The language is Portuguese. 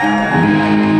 Música